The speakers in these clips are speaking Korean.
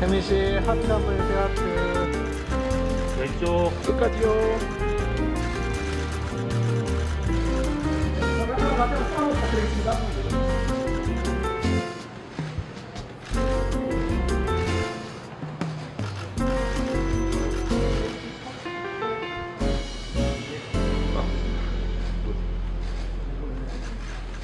혜민 씨 하트 한번 해주세요 하트. 왼쪽. 끝까지요.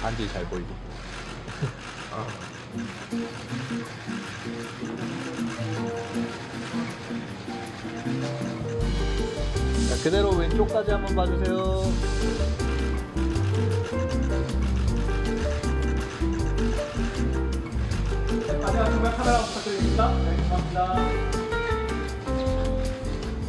반지 잘 보이게 자, 그대로 왼쪽까지 한번 봐주세요. 마지막 중간 카메라 부탁드립니다. 네, 감사합니다.